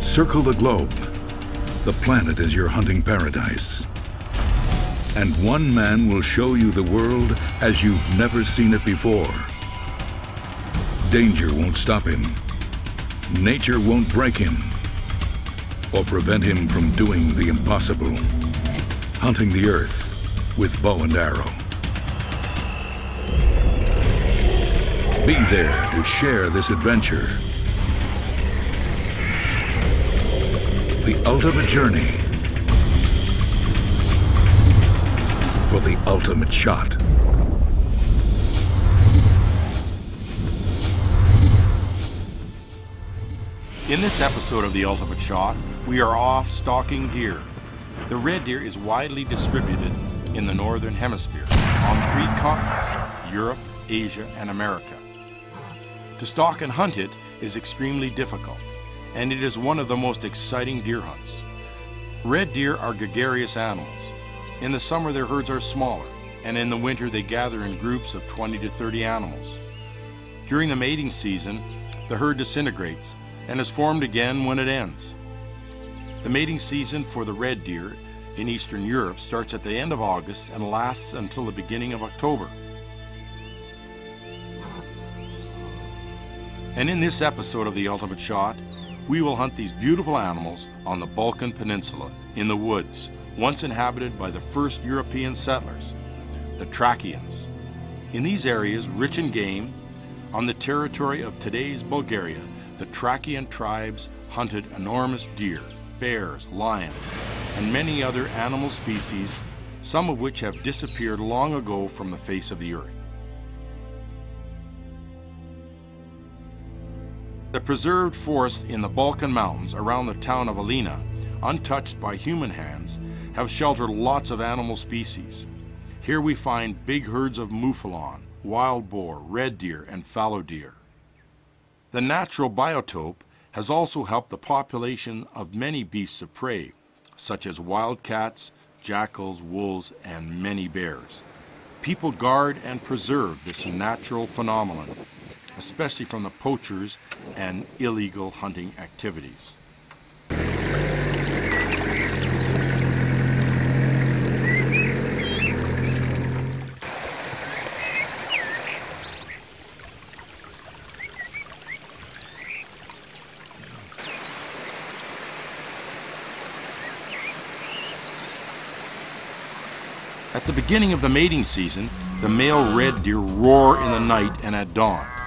Circle the globe. The planet is your hunting paradise. And one man will show you the world as you've never seen it before. Danger won't stop him. Nature won't break him or prevent him from doing the impossible. Hunting the earth with bow and arrow. Be there to share this adventure. The ultimate journey for the ultimate shot. In this episode of The Ultimate Shot, we are off stalking deer. The red deer is widely distributed in the northern hemisphere on three continents Europe, Asia, and America. To stalk and hunt it is extremely difficult, and it is one of the most exciting deer hunts. Red deer are gregarious animals. In the summer, their herds are smaller, and in the winter, they gather in groups of 20 to 30 animals. During the mating season, the herd disintegrates and is formed again when it ends. The mating season for the red deer in Eastern Europe starts at the end of August and lasts until the beginning of October. And in this episode of The Ultimate Shot, we will hunt these beautiful animals on the Balkan Peninsula in the woods, once inhabited by the first European settlers, the Thracians. In these areas, rich in game, on the territory of today's Bulgaria, the Thracian tribes hunted enormous deer, bears, lions, and many other animal species, some of which have disappeared long ago from the face of the earth. The preserved forests in the Balkan Mountains around the town of Elena, untouched by human hands, have sheltered lots of animal species. Here we find big herds of mouflon, wild boar, red deer, and fallow deer. The natural biotope has also helped the population of many beasts of prey, such as wildcats, jackals, wolves, and many bears. People guard and preserve this natural phenomenon, especially from the poachers and illegal hunting activities. At the beginning of the mating season, the male red deer roar in the night and at dawn.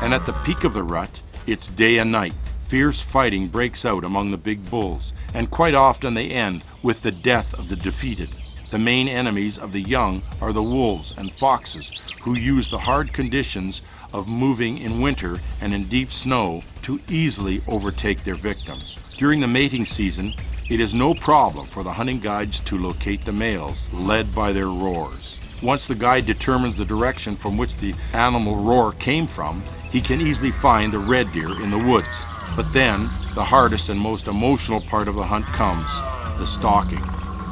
And at the peak of the rut, it's day and night. Fierce fighting breaks out among the big bulls, and quite often they end with the death of the defeated. The main enemies of the young are the wolves and foxes, who use the hard conditions of moving in winter and in deep snow to easily overtake their victims. During the mating season, it is no problem for the hunting guides to locate the males, led by their roars. Once the guide determines the direction from which the animal roar came from, he can easily find the red deer in the woods. But then, the hardest and most emotional part of the hunt comes the stalking.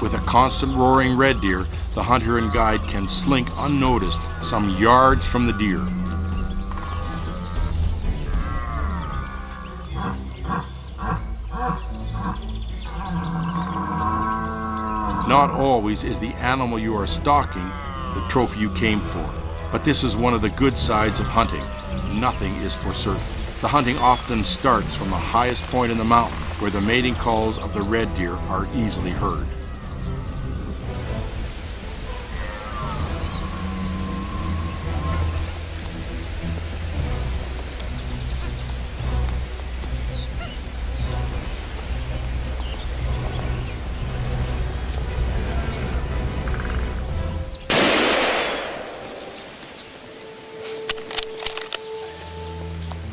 With a constant roaring red deer, the hunter and guide can slink unnoticed some yards from the deer. Not always is the animal you are stalking the trophy you came for, but this is one of the good sides of hunting. Nothing is for certain. The hunting often starts from the highest point in the mountain, where the mating calls of the red deer are easily heard.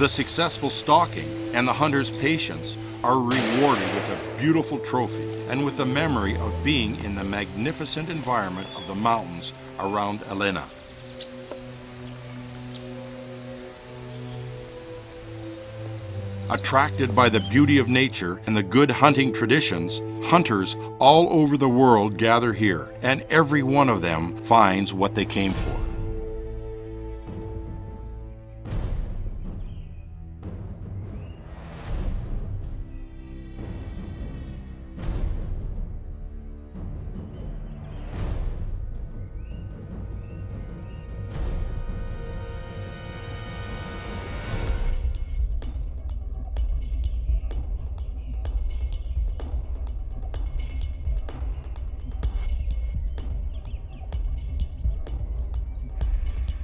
The successful stalking and the hunter's patience are rewarded with a beautiful trophy and with the memory of being in the magnificent environment of the mountains around Elena. Attracted by the beauty of nature and the good hunting traditions, hunters all over the world gather here, and every one of them finds what they came for.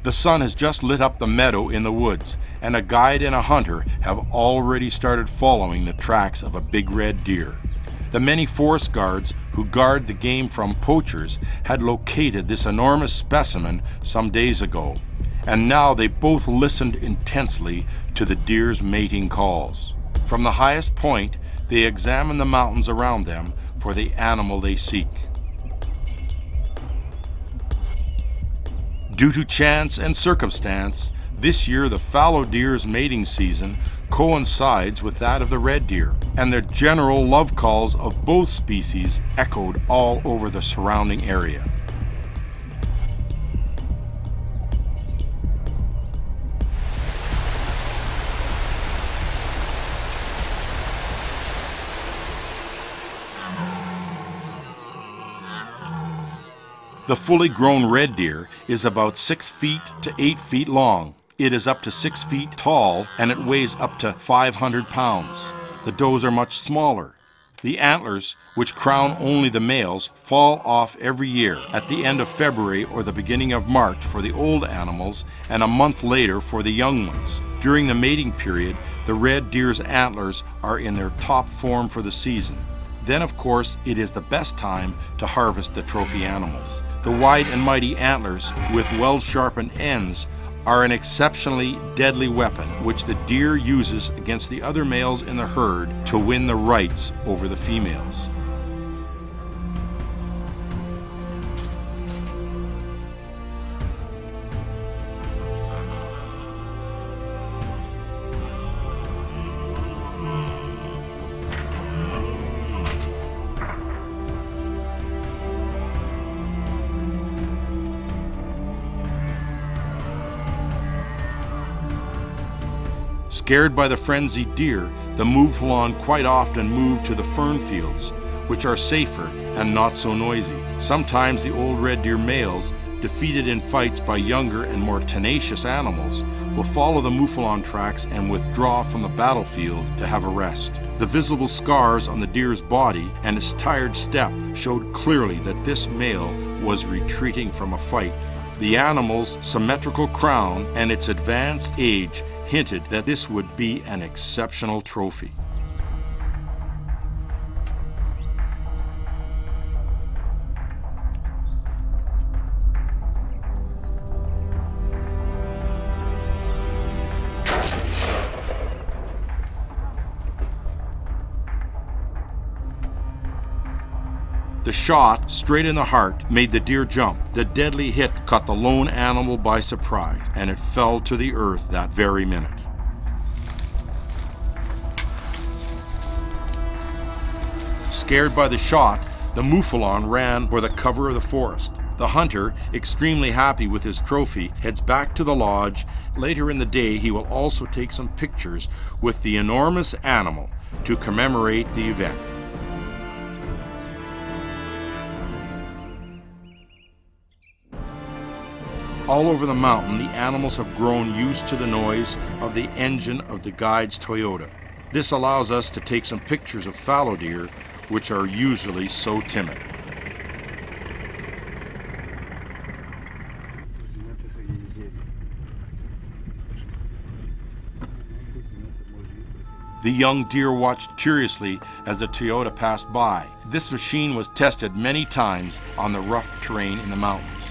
The sun has just lit up the meadow in the woods, and a guide and a hunter have already started following the tracks of a big red deer. The many forest guards who guard the game from poachers had located this enormous specimen some days ago, and now they both listened intensely to the deer's mating calls. From the highest point, they examine the mountains around them for the animal they seek. Due to chance and circumstance, this year the fallow deer's mating season coincides with that of the red deer, and the general love calls of both species echoed all over the surrounding area. The fully grown red deer is about 6 feet to 8 feet long. It is up to 6 feet tall and it weighs up to 500 pounds. The does are much smaller. The antlers, which crown only the males, fall off every year at the end of February or the beginning of March for the old animals and a month later for the young ones. During the mating period, the red deer's antlers are in their top form for the season. Then, of course, it is the best time to harvest the trophy animals. The wide and mighty antlers with well sharpened ends are an exceptionally deadly weapon which the deer uses against the other males in the herd to win the rights over the females. Scared by the frenzied deer, the mouflon quite often move to the fern fields, which are safer and not so noisy. Sometimes the old red deer males, defeated in fights by younger and more tenacious animals, will follow the mouflon tracks and withdraw from the battlefield to have a rest. The visible scars on the deer's body and its tired step showed clearly that this male was retreating from a fight. The animal's symmetrical crown and its advanced age hinted that this would be an exceptional trophy. The shot, straight in the heart, made the deer jump. The deadly hit caught the lone animal by surprise, and it fell to the earth that very minute. Scared by the shot, the mouflon ran for the cover of the forest. The hunter, extremely happy with his trophy, heads back to the lodge. Later in the day, he will also take some pictures with the enormous animal to commemorate the event. All over the mountain, the animals have grown used to the noise of the engine of the guide's Toyota. This allows us to take some pictures of fallow deer, which are usually so timid. The young deer watched curiously as the Toyota passed by. This machine was tested many times on the rough terrain in the mountains.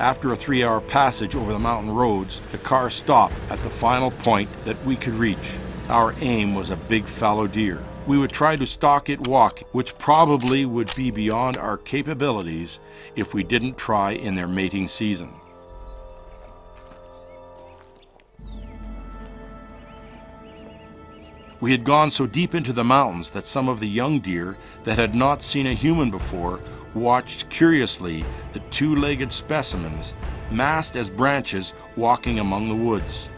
After a three hour passage over the mountain roads, the car stopped at the final point that we could reach. Our aim was a big fallow deer. We would try to stalk it walk, which probably would be beyond our capabilities if we didn't try in their mating season. We had gone so deep into the mountains that some of the young deer that had not seen a human before watched curiously the two legged specimens, massed as branches, walking among the woods.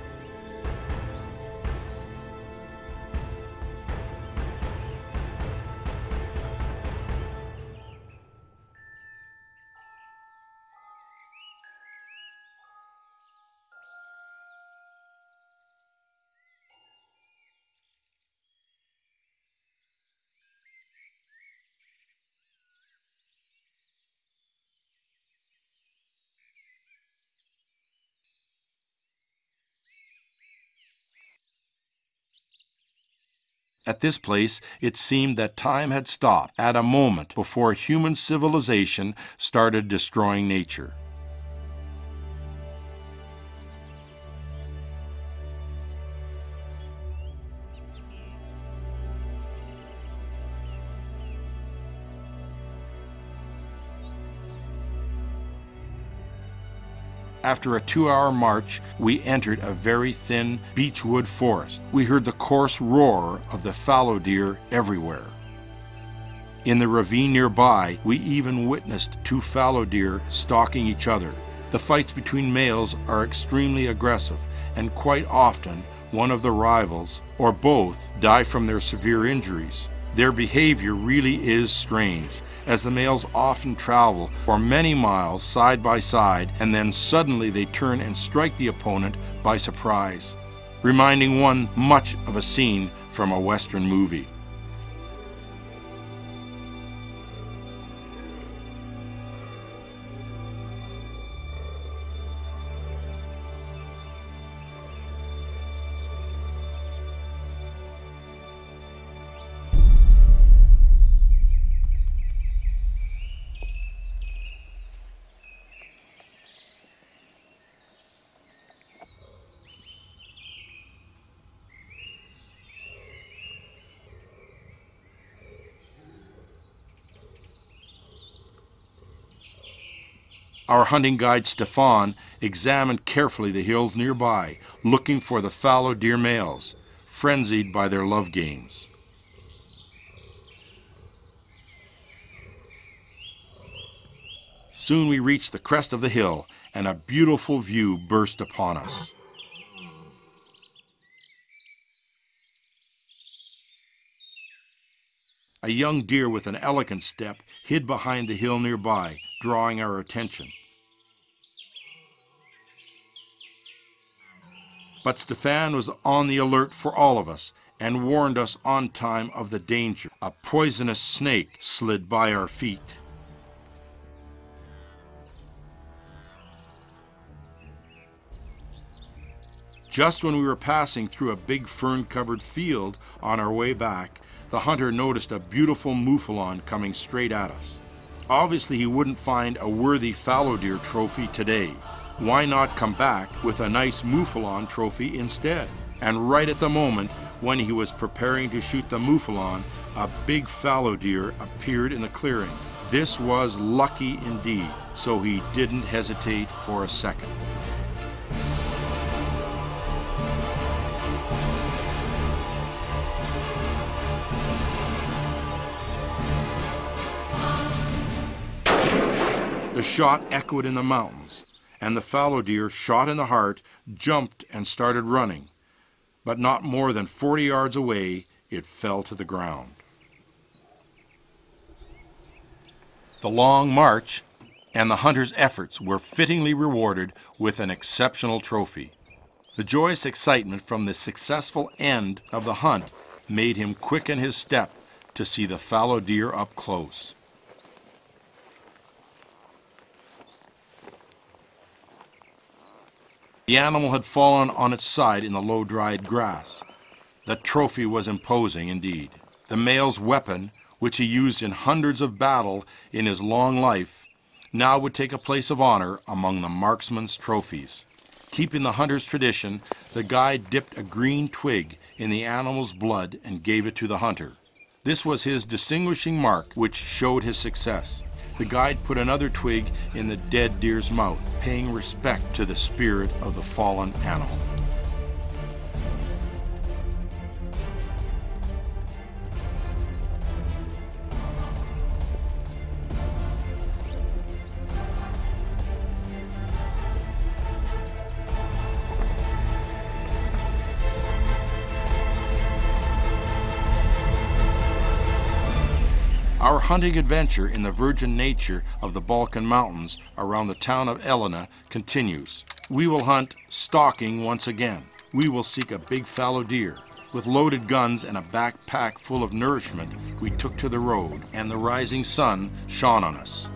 At this place, it seemed that time had stopped at a moment before human civilization started destroying nature. After a two hour march, we entered a very thin beechwood forest. We heard the coarse roar of the fallow deer everywhere. In the ravine nearby, we even witnessed two fallow deer stalking each other. The fights between males are extremely aggressive, and quite often one of the rivals, or both, die from their severe injuries. Their behavior really is strange, as the males often travel for many miles side by side and then suddenly they turn and strike the opponent by surprise, reminding one much of a scene from a Western movie. Our hunting guide Stefan examined carefully the hills nearby, looking for the fallow deer males, frenzied by their love games. Soon we reached the crest of the hill, and a beautiful view burst upon us. A young deer with an elegant step hid behind the hill nearby, drawing our attention. But Stefan was on the alert for all of us and warned us on time of the danger. A poisonous snake slid by our feet. Just when we were passing through a big fern covered field on our way back, the hunter noticed a beautiful mouflon coming straight at us. Obviously, he wouldn't find a worthy fallow deer trophy today. Why not come back with a nice mouflon trophy instead? And right at the moment when he was preparing to shoot the mouflon, a big fallow deer appeared in the clearing. This was lucky indeed, so he didn't hesitate for a second. The shot echoed in the mountains, and the fallow deer, shot in the heart, jumped and started running. But not more than 40 yards away, it fell to the ground. The long march and the hunter's efforts were fittingly rewarded with an exceptional trophy. The joyous excitement from the successful end of the hunt made him quicken his step to see the fallow deer up close. The animal had fallen on its side in the low dried grass. The trophy was imposing indeed. The male's weapon, which he used in hundreds of battles in his long life, now would take a place of honor among the marksman's trophies. Keeping the hunter's tradition, the guide dipped a green twig in the animal's blood and gave it to the hunter. This was his distinguishing mark, which showed his success. The guide put another twig in the dead deer's mouth, paying respect to the spirit of the fallen animal. Our hunting adventure in the virgin nature of the Balkan Mountains around the town of Elena continues. We will hunt stalking once again. We will seek a big fallow deer. With loaded guns and a backpack full of nourishment, we took to the road, and the rising sun shone on us.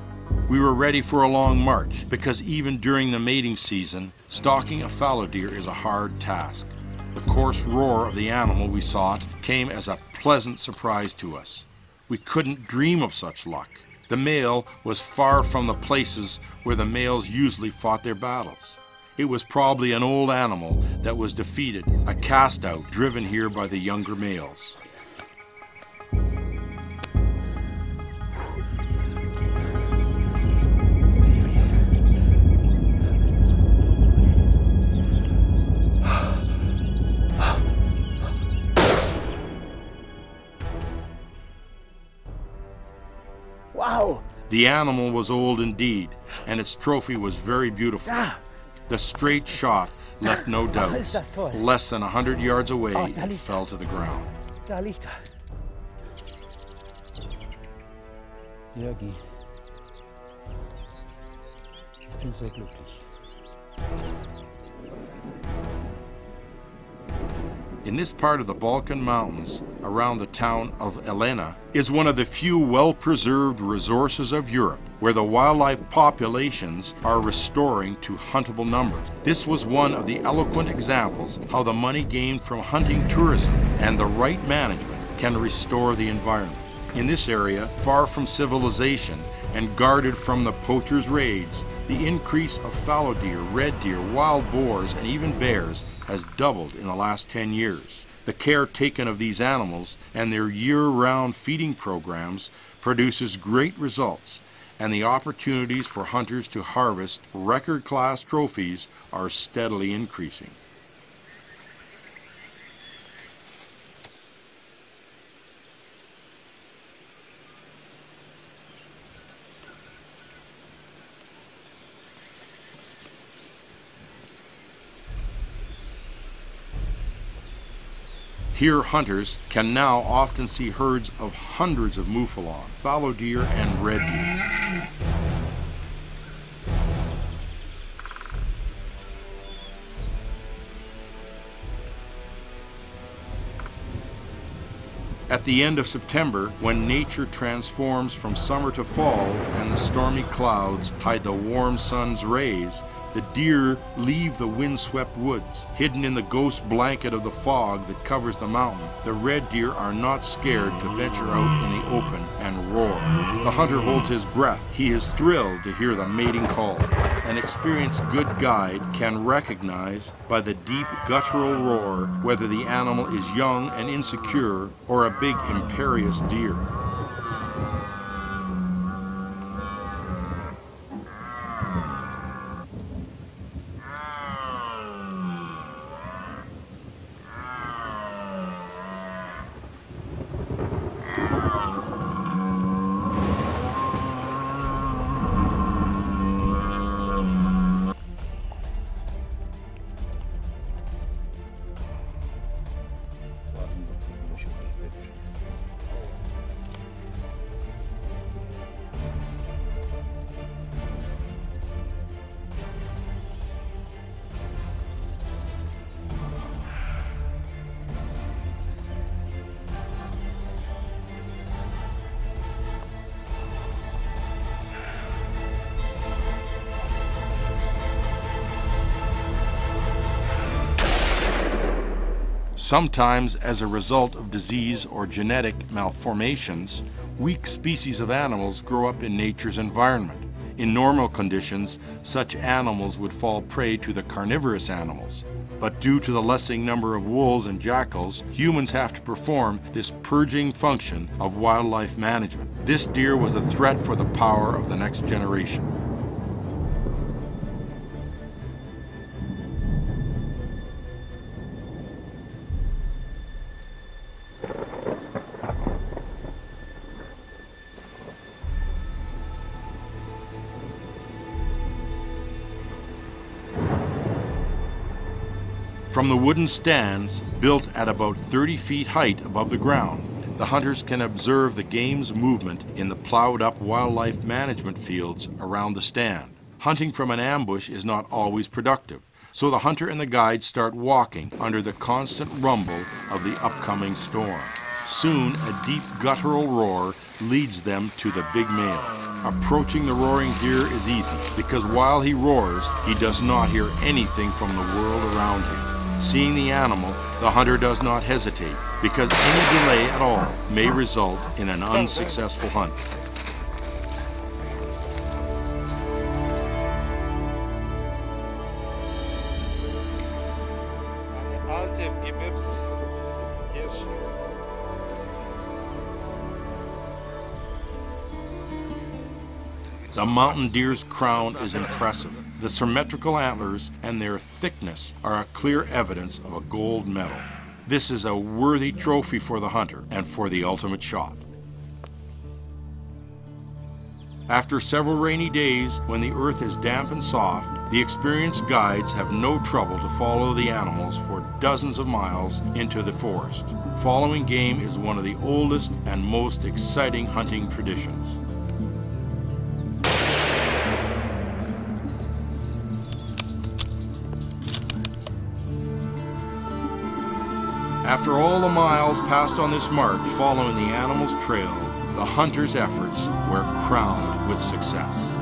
We were ready for a long march because even during the mating season, stalking a fallow deer is a hard task. The coarse roar of the animal we sought came as a pleasant surprise to us. We couldn't dream of such luck. The male was far from the places where the males usually fought their battles. It was probably an old animal that was defeated, a cast out driven here by the younger males. The animal was old indeed, and its trophy was very beautiful. Ah, The straight shot left no doubts. Less than a hundred yards away, Oh, it fell to the ground. Jörgi. Ich bin sehr glücklich. In this part of the Balkan Mountains, around the town of Elena, is one of the few well preserved resources of Europe where the wildlife populations are restoring to huntable numbers. This was one of the eloquent examples how the money gained from hunting tourism and the right management can restore the environment. In this area, far from civilization and guarded from the poachers' raids, the increase of fallow deer, red deer, wild boars, and even bears has doubled in the last 10 years. The care taken of these animals and their year round feeding programs produces great results, and the opportunities for hunters to harvest record class trophies are steadily increasing. Here, hunters can now often see herds of hundreds of mouflon, fallow deer, and red deer. At the end of September, when nature transforms from summer to fall and the stormy clouds hide the warm sun's rays, the deer leave the windswept woods. Hidden in the ghost blanket of the fog that covers the mountain, the red deer are not scared to venture out in the open and roar. The hunter holds his breath. He is thrilled to hear the mating call. An experienced good guide can recognize by the deep guttural roar whether the animal is young and insecure or a big imperious deer. Sometimes, as a result of disease or genetic malformations, weak species of animals grow up in nature's environment. In normal conditions, such animals would fall prey to the carnivorous animals. But due to the lessening number of wolves and jackals, humans have to perform this purging function of wildlife management. This deer was a threat for the power of the next generation. From the wooden stands, built at about 30 feet height above the ground, the hunters can observe the game's movement in the plowed up wildlife management fields around the stand. Hunting from an ambush is not always productive, so the hunter and the guide start walking under the constant rumble of the upcoming storm. Soon, a deep guttural roar leads them to the big male. Approaching the roaring deer is easy because while he roars, he does not hear anything from the world around him. Seeing the animal The hunter does not hesitate because any delay at all may result in an unsuccessful hunt. Eine alte Gebirgshirsch. The mountain deer's crown is impressive. The symmetrical antlers and their thickness are a clear evidence of a gold medal. This is a worthy trophy for the hunter and for the ultimate shot. After several rainy days, when the earth is damp and soft, the experienced guides have no trouble to follow the animals for dozens of miles into the forest. Following game is one of the oldest and most exciting hunting traditions. After all the miles passed on this march following the animal's trail, the hunter's efforts were crowned with success.